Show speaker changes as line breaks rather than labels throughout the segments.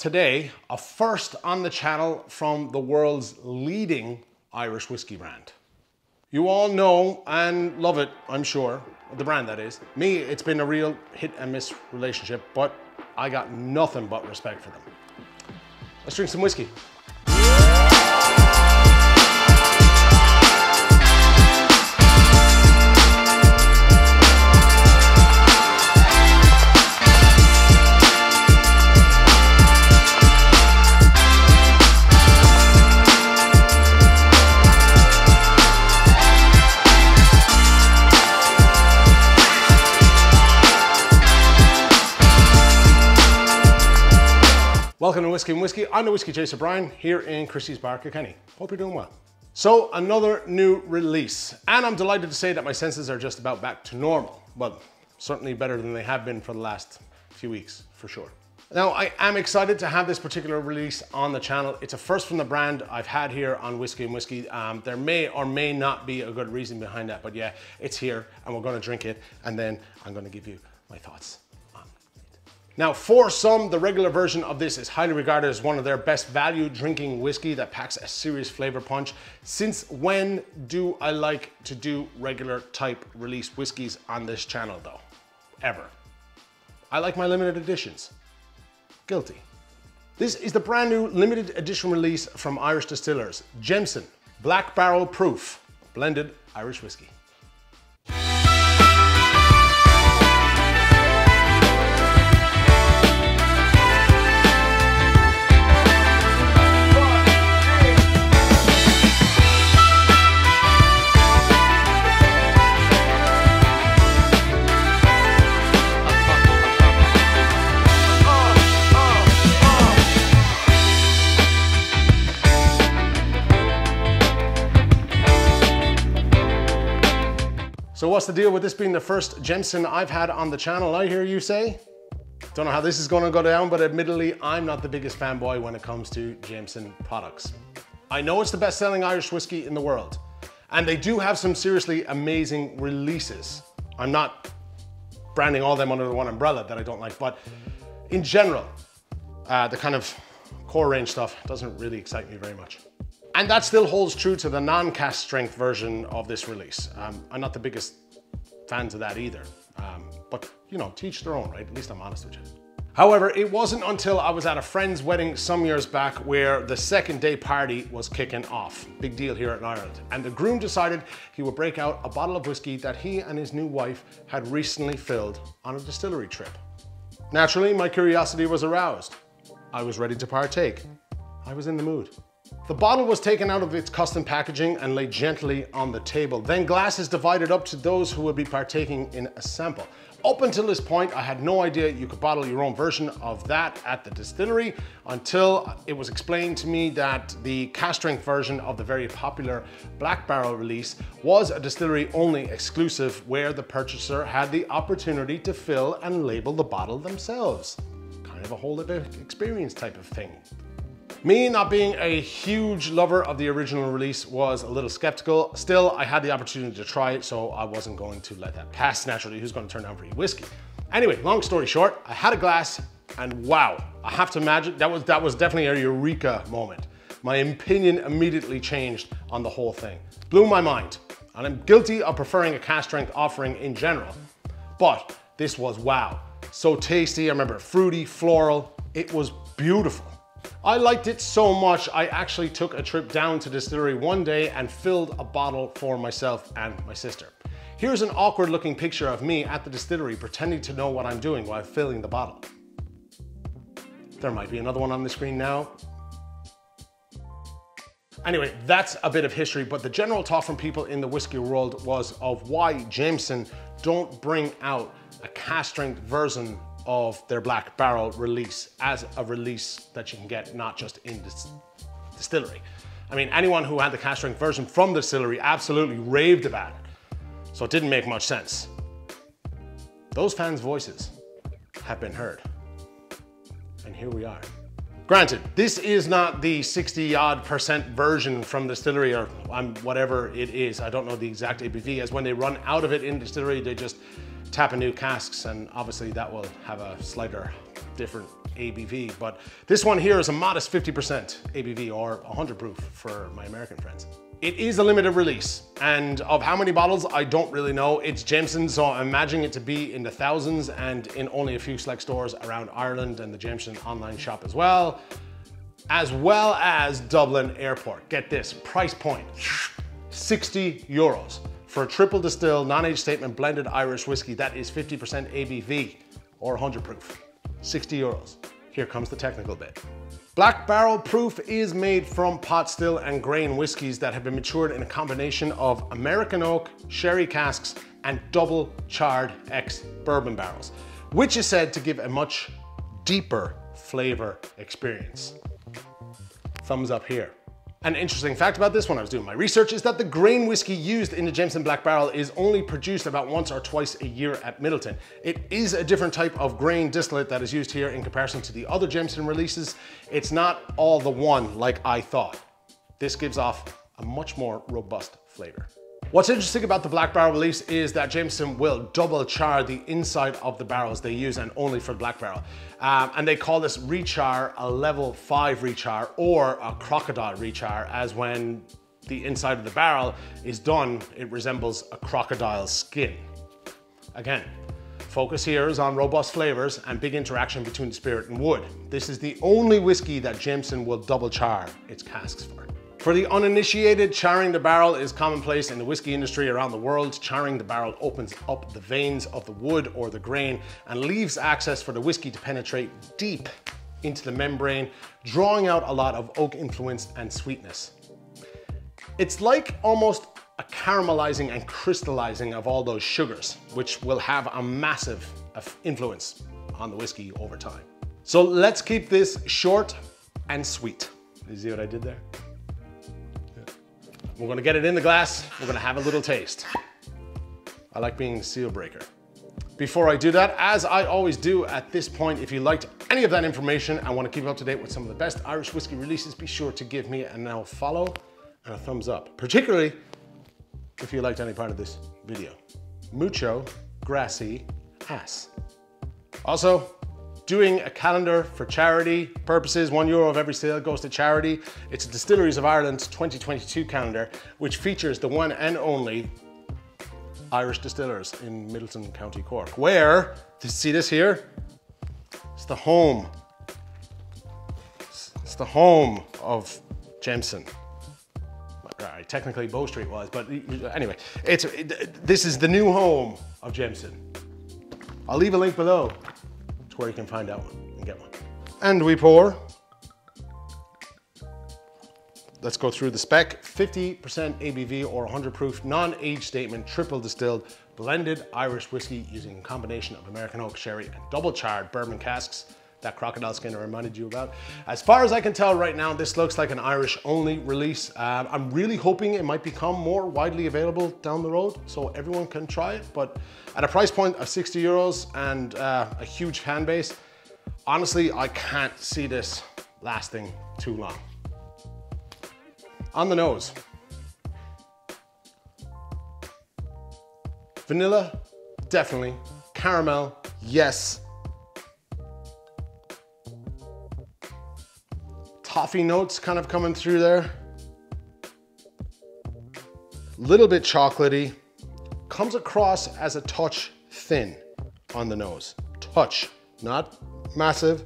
Today, a first on the channel from the world's leading Irish whiskey brand. You all know and love it, I'm sure, the brand that is. Me, it's been a real hit and miss relationship, but I got nothing but respect for them. Let's drink some whiskey. Welcome to Whisky and Whiskey. I'm the Whiskey Chaser Brian here in Christy's Bar, Kilkenny. Hope you're doing well. So another new release, and I'm delighted to say that my senses are just about back to normal. Well, certainly better than they have been for the last few weeks, for sure. Now, I am excited to have this particular release on the channel. It's a first from the brand I've had here on Whisky and Whiskey. Um, there may or may not be a good reason behind that, but yeah, it's here and we're gonna drink it and then I'm gonna give you my thoughts now, for some, the regular version of this is highly regarded as one of their best value drinking whiskey that packs a serious flavor punch. Since when do I like to do regular type release whiskeys on this channel though? Ever. I like my limited editions. Guilty. This is the brand new limited edition release from Irish distillers, Jameson Black Barrel Proof Blended Irish Whiskey. So what's the deal with this being the first Jameson I've had on the channel, I hear you say? Don't know how this is gonna go down, but admittedly, I'm not the biggest fanboy when it comes to Jameson products. I know it's the best selling Irish whiskey in the world, and they do have some seriously amazing releases. I'm not branding all them under the one umbrella that I don't like, but in general, uh, the kind of core range stuff doesn't really excite me very much. And that still holds true to the non-cask strength version of this release. Um, I'm not the biggest fans of that either. Um, but you know, teach their own, right? At least I'm honest with you. However, it wasn't until I was at a friend's wedding some years back where the second day party was kicking off. Big deal here in Ireland. And the groom decided he would break out a bottle of whiskey that he and his new wife had recently filled on a distillery trip. Naturally, my curiosity was aroused. I was ready to partake. I was in the mood. The bottle was taken out of its custom packaging and laid gently on the table. Then glass is divided up to those who would be partaking in a sample. Up until this point, I had no idea you could bottle your own version of that at the distillery until it was explained to me that the cask strength version of the very popular Black Barrel release was a distillery only exclusive where the purchaser had the opportunity to fill and label the bottle themselves. Kind of a whole experience type of thing. Me not being a huge lover of the original release was a little skeptical. Still, I had the opportunity to try it, so I wasn't going to let that pass naturally. Who's gonna turn down free whiskey? Anyway, long story short, I had a glass and wow, I have to imagine that was, that was definitely a eureka moment. My opinion immediately changed on the whole thing. Blew my mind. And I'm guilty of preferring a cask strength offering in general. But this was wow. So tasty, I remember fruity, floral. It was beautiful. I liked it so much, I actually took a trip down to distillery one day and filled a bottle for myself and my sister. Here's an awkward looking picture of me at the distillery pretending to know what I'm doing while filling the bottle. There might be another one on the screen now. Anyway, that's a bit of history, but the general talk from people in the whiskey world was of why Jameson don't bring out a cask strength version of their Black Barrel release as a release that you can get not just in this distillery. I mean, anyone who had the cask strength version from the distillery absolutely raved about it. So it didn't make much sense. Those fans' voices have been heard. And here we are. Granted, this is not the 60 odd percent version from distillery or um, whatever it is. I don't know the exact ABV as when they run out of it in distillery, they just tap a new casks and obviously that will have a slighter different ABV, but this one here is a modest 50% ABV or 100 proof for my American friends. It is a limited release, and of how many bottles, I don't really know. It's Jameson, so I'm imagining it to be in the thousands and in only a few select stores around Ireland and the Jameson online shop as well, as well as Dublin Airport. Get this, price point, 60 euros for a triple distilled, non-age statement blended Irish whiskey that is 50% ABV or 100 proof, 60 euros. Here comes the technical bit. Black Barrel Proof is made from pot still and grain whiskies that have been matured in a combination of American oak, sherry casks, and double charred ex bourbon barrels, which is said to give a much deeper flavor experience. Thumbs up here. An interesting fact about this when I was doing my research is that the grain whiskey used in the Jameson Black Barrel is only produced about once or twice a year at Midleton. It is a different type of grain distillate that is used here in comparison to the other Jameson releases. It's not all the one like I thought. This gives off a much more robust flavor. What's interesting about the Black Barrel release is that Jameson will double char the inside of the barrels they use and only for Black Barrel. Um, and they call this rechar a level five rechar or a crocodile rechar as when the inside of the barrel is done, it resembles a crocodile's skin. Again, focus here is on robust flavors and big interaction between spirit and wood. This is the only whiskey that Jameson will double char its casks for. For the uninitiated, charring the barrel is commonplace in the whiskey industry around the world. Charring the barrel opens up the veins of the wood or the grain and leaves access for the whiskey to penetrate deep into the membrane, drawing out a lot of oak influence and sweetness. It's like almost a caramelizing and crystallizing of all those sugars, which will have a massive influence on the whiskey over time. So let's keep this short and sweet. You see what I did there? We're gonna get it in the glass. We're gonna have a little taste. I like being the seal breaker. Before I do that, as I always do at this point, if you liked any of that information and want to keep up to date with some of the best Irish whiskey releases, be sure to give me a now follow and a thumbs up, particularly if you liked any part of this video. Mucho grassy ass. Also, doing a calendar for charity purposes. One euro of every sale goes to charity. It's Distilleries of Ireland 2022 calendar, which features the one and only Irish distillers in Midleton, County Cork, where, see this here? It's the home. It's the home of Jameson. Right, technically Bow Street was, but anyway, it's, it, this is the new home of Jameson. I'll leave a link below where you can find out and get one. And we pour. Let's go through the spec. 50% ABV or 100 proof, non-age statement, triple distilled, blended Irish whiskey using a combination of American oak, sherry, and double charred bourbon casks that crocodile skin I reminded you about. As far as I can tell right now, this looks like an Irish only release. Um, I'm really hoping it might become more widely available down the road so everyone can try it. But at a price point of 60 euros and uh, a huge fan base, honestly, I can't see this lasting too long. On the nose. Vanilla, definitely. Caramel, yes. Toffee notes kind of coming through there. Little bit chocolatey. Comes across as a touch thin on the nose. Touch, not massive.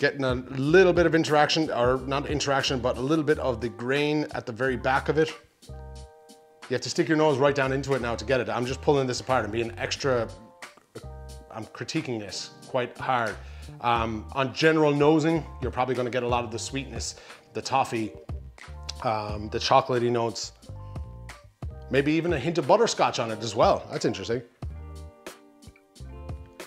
Getting a little bit of interaction, or not interaction, but a little bit of the grain at the very back of it. You have to stick your nose right down into it now to get it. I'm just pulling this apart and being extra I'm critiquing this quite hard. Um, on general nosing, you're probably gonna get a lot of the sweetness, the toffee, um, the chocolatey notes, maybe even a hint of butterscotch on it as well. That's interesting.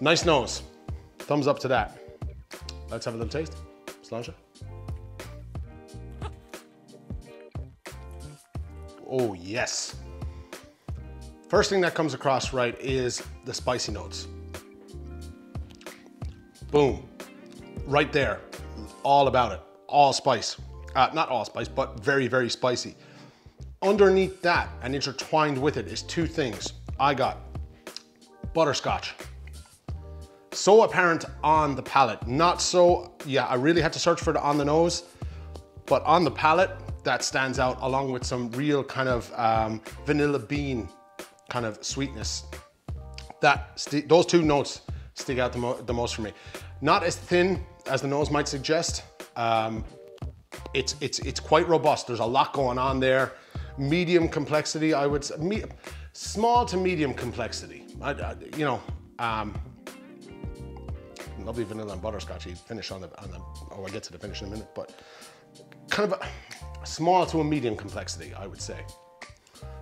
Nice nose. Thumbs up to that. Let's have a little taste. Sláinte. Oh, yes. First thing that comes across right is the spicy notes. Boom. Right there. All about it. All spice. Uh, not all spice, but very, very spicy. Underneath that and intertwined with it is two things. I got butterscotch. So apparent on the palate, not so, yeah, I really had to search for it on the nose, but on the palate, that stands out along with some real kind of um, vanilla bean kind of sweetness. That, those two notes stick out the, mo the, most for me. Not as thin as the nose might suggest. Um, it's, it's, it's quite robust. There's a lot going on there. Medium complexity, I would say, me, small to medium complexity. I, I, you know, um, lovely vanilla and butterscotchy finish on the, on the, oh, I'll get to the finish in a minute, but kind of a small to a medium complexity, I would say.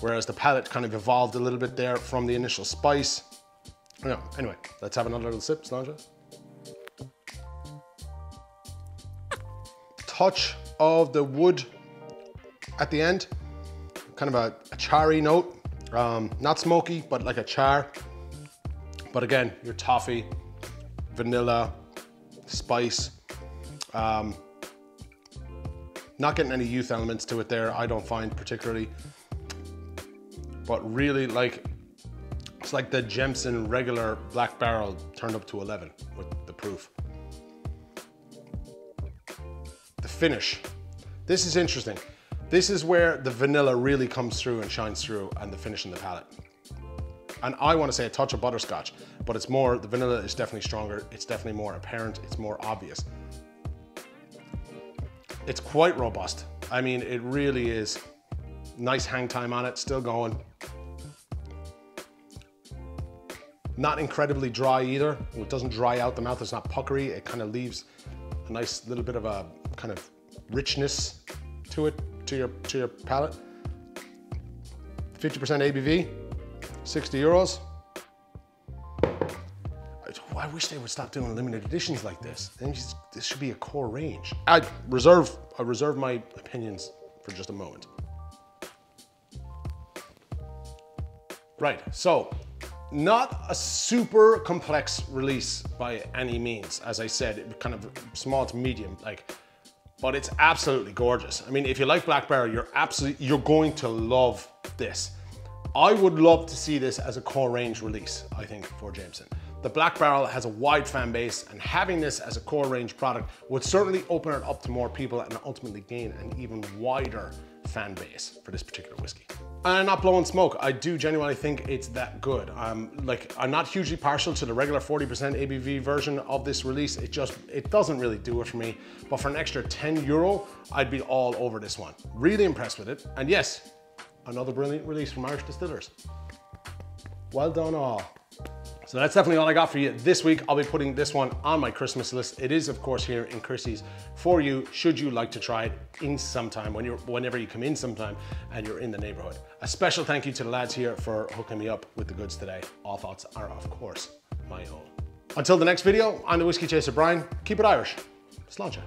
Whereas the palate kind of evolved a little bit there from the initial spice. Yeah, anyway, let's have another little sip, Sláinte. Touch of the wood at the end, kind of a, a charry note. Um, not smoky, but like a char. But again, your toffee, vanilla, spice. Um, not getting any youth elements to it there, I don't find particularly. But really like, it's like the Jameson regular black barrel turned up to 11 with the proof. The finish. This is interesting. This is where the vanilla really comes through and shines through and the finish in the palate. And I want to say a touch of butterscotch, but it's more, the vanilla is definitely stronger. It's definitely more apparent. It's more obvious. It's quite robust. I mean, it really is. Nice hang time on it, still going. Not incredibly dry either. It doesn't dry out the mouth, it's not puckery. It kind of leaves a nice little bit of a kind of richness to it, to your, to your palate. 50% ABV, 60 euros. I wish they would stop doing limited editions like this. This should be a core range. I reserve, I reserve my opinions for just a moment. Right, so not a super complex release by any means. As I said, kind of small to medium, like, but it's absolutely gorgeous. I mean, if you like Black Barrel, you're absolutely, you're going to love this. I would love to see this as a core range release, I think, for Jameson. The Black Barrel has a wide fan base and having this as a core range product would certainly open it up to more people and ultimately gain an even wider fan base for this particular whiskey. And I'm not blowing smoke. I do genuinely think it's that good. I'm like, I'm not hugely partial to the regular 40% ABV version of this release. It just, it doesn't really do it for me. But for an extra 10 euro, I'd be all over this one. Really impressed with it. And yes, another brilliant release from Irish Distillers. Well done all. So that's definitely all I got for you this week. I'll be putting this one on my Christmas list. It is of course here in Chrissy's for you, should you like to try it in sometime, when you're, whenever you come in sometime and you're in the neighborhood. A special thank you to the lads here for hooking me up with the goods today. All thoughts are of course my own. Until the next video, I'm the Whiskey Chaser Brian. Keep it Irish. Sláinte.